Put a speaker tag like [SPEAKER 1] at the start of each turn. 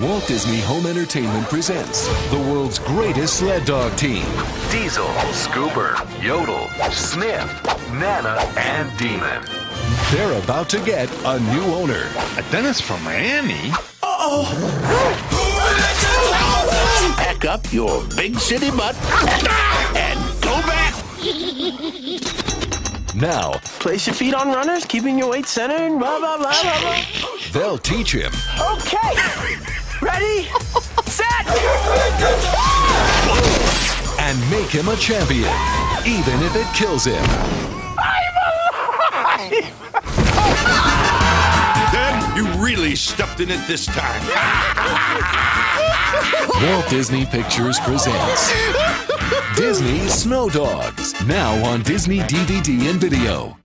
[SPEAKER 1] Walt Disney Home Entertainment presents the world's greatest sled dog team Diesel, Scooper, Yodel, Sniff, Nana, and Demon. They're about to get a new owner.
[SPEAKER 2] A dentist from Miami? Oh.
[SPEAKER 3] Pack up your big city butt and go back.
[SPEAKER 1] Now,
[SPEAKER 4] Place your feet on runners, keeping your weight centered, blah, blah, blah, blah, blah.
[SPEAKER 1] they'll teach him
[SPEAKER 4] Okay.
[SPEAKER 1] Make him a champion, even if it kills him. I'm alive!
[SPEAKER 2] Dad, you really stepped in it this time.
[SPEAKER 1] Walt Disney Pictures presents Disney Snow Dogs, now on Disney DVD and video.